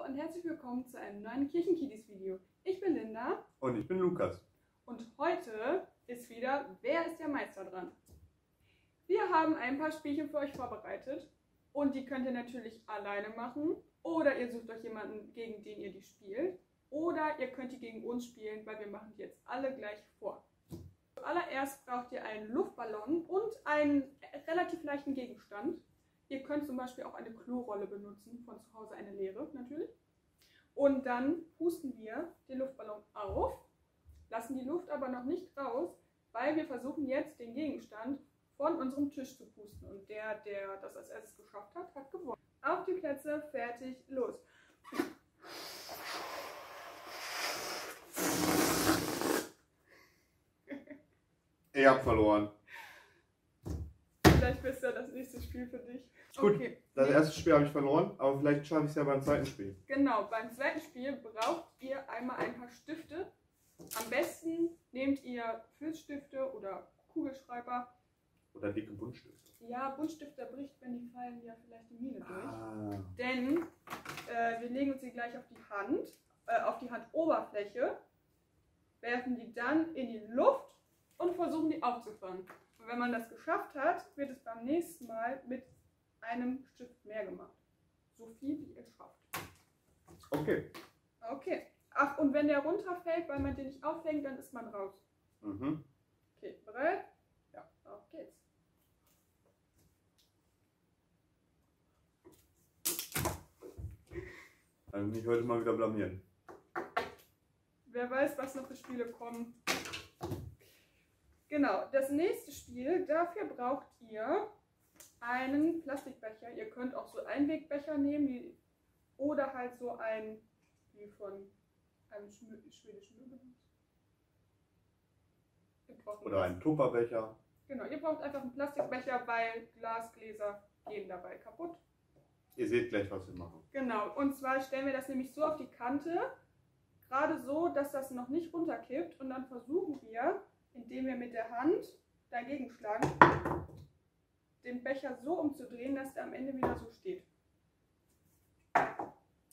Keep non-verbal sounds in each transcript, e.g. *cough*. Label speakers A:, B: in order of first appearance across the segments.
A: Hallo und herzlich willkommen zu einem neuen Kirchenkiddies Video. Ich bin Linda
B: Und ich bin Lukas.
A: und heute ist wieder Wer ist der Meister dran? Wir haben ein paar Spielchen für euch vorbereitet und die könnt ihr natürlich alleine machen oder ihr sucht euch jemanden, gegen den ihr die spielt oder ihr könnt die gegen uns spielen, weil wir machen die jetzt alle gleich vor. Zuallererst braucht ihr einen Luftballon und einen relativ leichten Gegenstand. Ihr könnt zum Beispiel auch eine Klorolle benutzen, von zu Hause eine leere natürlich. Und dann pusten wir den Luftballon auf, lassen die Luft aber noch nicht raus, weil wir versuchen jetzt den Gegenstand von unserem Tisch zu pusten. Und der, der das als erstes geschafft hat, hat gewonnen. Auf die Plätze, fertig, los. *laughs*
B: Ich hab verloren.
A: Vielleicht ist ja das nächste Spiel für dich.
B: Gut.
A: Okay.
B: Das erste Spiel habe ich verloren, aber vielleicht schaffe ich es ja beim zweiten Spiel.
A: Genau, beim zweiten Spiel braucht ihr einmal ein paar Stifte. Am besten nehmt ihr Filzstifte oder Kugelschreiber.
B: Oder dicke Buntstifte.
A: Ja, Buntstifte bricht, wenn die fallen, ja vielleicht die Mine durch.
B: Ah.
A: Denn äh, wir legen uns sie gleich auf die Hand, äh, auf die Handoberfläche, werfen die dann in die Luft und versuchen die aufzufangen. Wenn man das geschafft hat, wird es beim nächsten Mal mit einem Stift mehr gemacht. So viel, wie ihr schafft.
B: Okay.
A: Okay. Ach, und wenn der runterfällt, weil man den nicht auffängt, dann ist man raus.
B: Mhm.
A: Okay, bereit? Ja, auf geht's.
B: Also mich heute mal wieder blamieren.
A: Wer weiß, was noch für Spiele kommen. Genau, das nächste Spiel, dafür braucht ihr einen Plastikbecher. Ihr könnt auch so Einwegbecher nehmen die, oder halt so ein, wie von einem schwedischen Möbelhaus.
B: Oder ein Tupperbecher.
A: Genau, ihr braucht einfach einen Plastikbecher, weil Glasgläser gehen dabei kaputt.
B: Ihr seht gleich, was wir machen.
A: Genau, und zwar stellen wir das nämlich so auf die Kante, gerade so, dass das noch nicht runterkippt. Und dann versuchen wir, indem wir mit der Hand dagegen schlagen, den Becher so umzudrehen, dass der am Ende wieder so steht.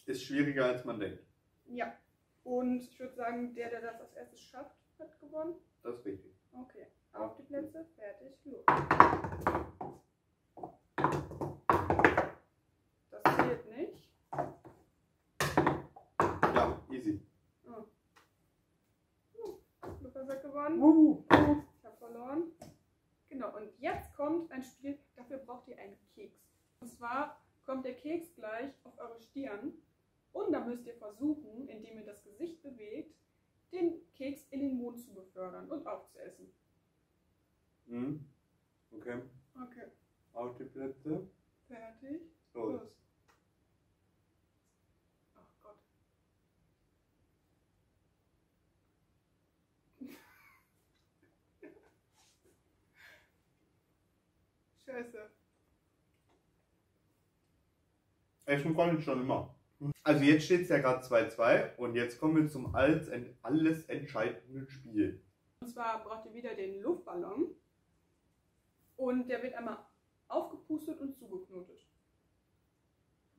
B: Ist schwieriger, als man denkt.
A: Ja, und ich würde sagen, der, der das als erstes schafft, hat gewonnen.
B: Das ist richtig.
A: Okay, auf die Plätze, fertig, los. Das zählt nicht.
B: Ja, easy.
A: Oh. Uh, Lukas hat gewonnen.
B: Uh.
A: Ich habe verloren. Genau, und jetzt kommt ein Spiel, dafür braucht ihr einen Keks. Und zwar kommt der Keks gleich auf eure Stirn und dann müsst ihr versuchen, indem ihr das Gesicht bewegt, den Keks in den Mund zu befördern und aufzuessen.
B: Mhm. Okay.
A: Okay,
B: Auf die Plätze.
A: fertig.
B: Los.
A: Los. Scheiße.
B: Essen konnte ich schon immer. Also jetzt steht es ja gerade 2-2 und jetzt kommen wir zum alles, alles entscheidenden Spiel.
A: Und zwar braucht ihr wieder den Luftballon und der wird einmal aufgepustet und zugeknotet.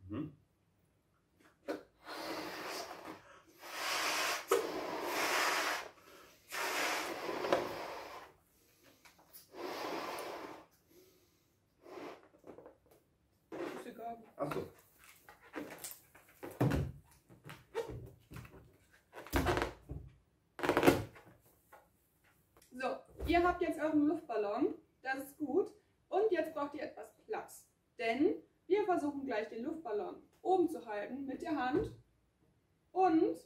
B: Mhm.
A: Ist egal.
B: Achso.
A: So, ihr habt jetzt euren Luftballon, das ist gut. Und jetzt braucht ihr etwas Platz. Denn wir versuchen gleich den Luftballon oben zu halten mit der Hand und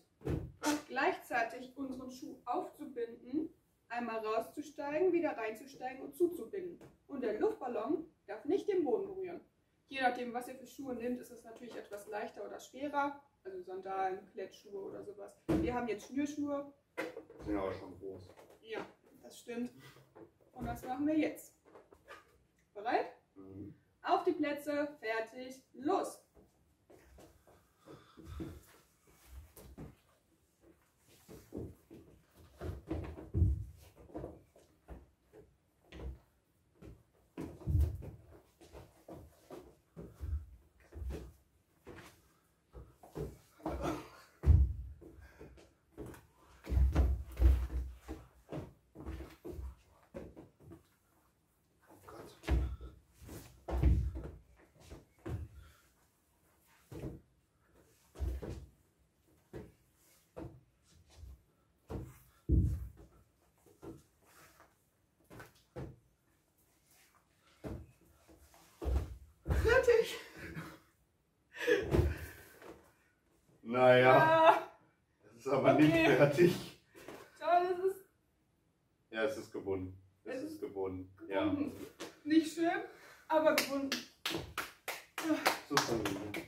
A: gleichzeitig unseren Schuh aufzubinden, einmal rauszusteigen, wieder reinzusteigen und zuzubinden. Und der Luftballon darf nicht den Boden berühren. Je nachdem, was ihr für Schuhe nehmt, ist es natürlich etwas leichter oder schwerer. Also Sandalen, Klettschuhe oder sowas. Wir haben jetzt Schnürschuhe,
B: Sind aber schon groß.
A: ja, das stimmt. Und das machen wir jetzt. Bereit?
B: Mhm.
A: Auf die Plätze, fertig, los!
B: Naja,
A: Ah,
B: das ist aber
A: Okay.
B: Nicht fertig.
A: schau, das ist
B: Ja, es ist gebunden. Es
A: Es
B: ist
A: ist
B: gebunden. Ja.
A: gebunden. Nicht schön, aber gebunden.
B: Super, Linda.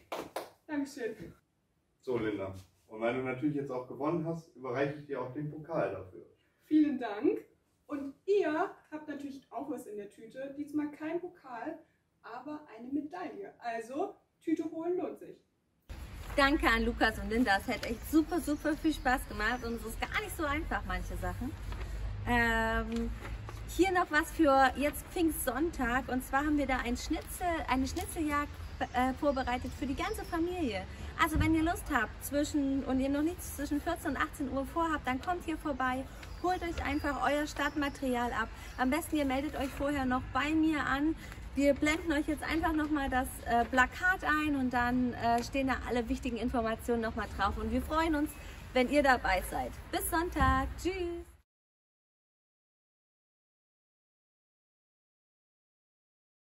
A: Dankeschön.
B: So, Linda. Und weil du natürlich jetzt auch gewonnen hast, überreiche ich dir auch den Pokal dafür.
A: Vielen Dank. Und ihr habt natürlich auch was in der Tüte. Diesmal kein Pokal, aber eine Medaille. Also, Tüte holen lohnt sich.
C: Danke an Lukas und Linda. Es hat echt super, super viel Spaß gemacht und es ist gar nicht so einfach, manche Sachen. Ähm, hier noch was für jetzt Pfingstsonntag und zwar haben wir da ein Schnitzel, eine Schnitzeljagd äh, vorbereitet für die ganze Familie. Also wenn ihr Lust habt zwischen und ihr noch nichts zwischen 14 und 18 Uhr vorhabt, dann kommt hier vorbei, holt euch einfach euer Startmaterial ab. Am besten ihr meldet euch vorher noch bei mir an. Wir blenden euch jetzt einfach nochmal das äh, Plakat ein und dann äh, stehen da alle wichtigen Informationen nochmal drauf. Und wir freuen uns, wenn ihr dabei seid. Bis Sonntag. Tschüss.